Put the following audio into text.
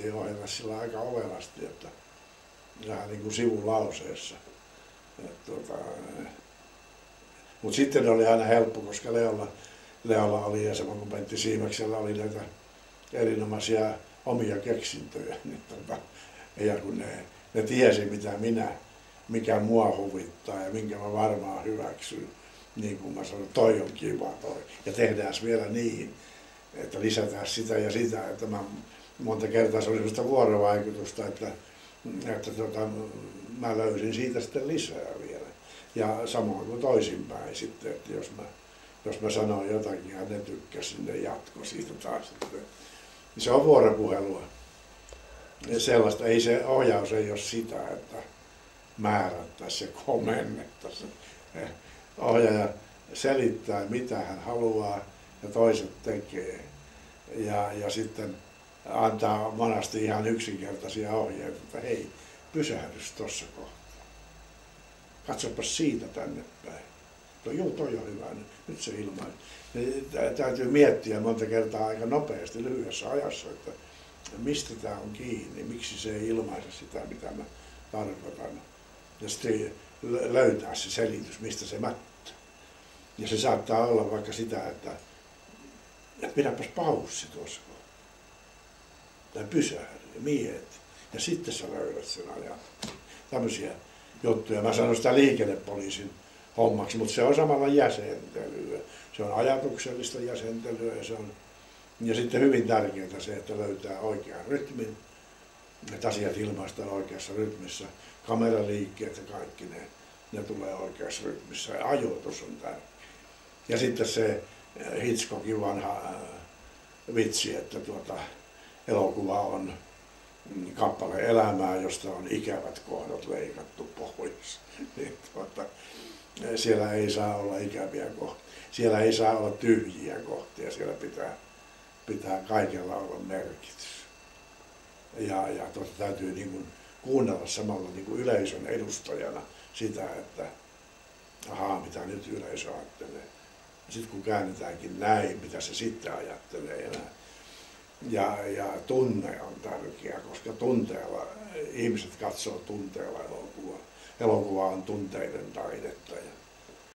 piti ohjata sillä aika ovelasti, että vähän niin kuin sivulauseessa. Tuota, mutta sitten oli aina helppo, koska Leolla, Leolla oli ja samoin kuin Pentti Siimeksellä oli näitä erinomaisia omia keksintöjä. Niin tuota, ja kun ne, ne tiesi mitä minä, mikä mua huvittaa ja minkä mä varmaan hyväksyn, niin kuin mä sanoin, toi on kiva toi. Ja tehdään vielä niin, että lisätään sitä ja sitä, että mä monta kertaa se oli sellaista vuorovaikutusta, että, että tota, mä löysin siitä sitten lisää vielä. Ja samoin kuin toisinpäin sitten, että jos mä, jos mä sanoin jotakin ja ne tykkäsivät, ne jatko siitä taas. Niin se on vuoropuhelua. Ja sellaista, ei se ohjaus ei ole sitä, että määrättäisiin ja komennettaisiin. Ohjaaja selittää, mitä hän haluaa ja toiset tekee. Ja, ja sitten antaa monasti ihan yksinkertaisia ohjeita, että hei, pysähdys tuossa kohtaa. Katsopas siitä tänne päin. No juu, toi on hyvä, nyt se ilmaisi. Täytyy miettiä monta kertaa aika nopeasti lyhyessä ajassa, että mistä tämä on kiinni, miksi se ei ilmaise sitä, mitä mä tarkoitan. Ja sitten löytää se selitys, mistä se mättää. Ja se saattaa olla vaikka sitä, että, että pidäpäs paussi tuossa tai pysähdy mieti. Ja sitten sä löydät sen ajan. Tämmöisiä juttuja. Mä sanon sitä liikennepoliisin hommaksi, mutta se on samalla jäsentelyä. Se on ajatuksellista jäsentelyä ja se on ja sitten hyvin tärkeää se, että löytää oikean rytmin, että asiat ilmaistaan oikeassa rytmissä, kameraliikkeet ja kaikki ne, ne tulee oikeassa rytmissä ja ajoitus on tärkeä. Ja sitten se Hitchcockin vanha vitsi, että tuota, elokuva on kappale elämää, josta on ikävät kohdat leikattu pois. Niin, tuota, siellä ei saa olla ikäviä kohtia. Siellä ei saa olla tyhjiä kohtia. Siellä pitää, pitää kaikella olla merkitys. Ja, ja tuota, täytyy niin kuin kuunnella samalla niin kuin yleisön edustajana sitä, että ahaa, mitä nyt yleisö ajattelee. Sitten kun käännetäänkin näin, mitä se sitten ajattelee ja näin ja, ja tunne on tärkeä, koska tunteella, ihmiset katsoo tunteella elokuvaa. Elokuva on tunteiden taidetta ja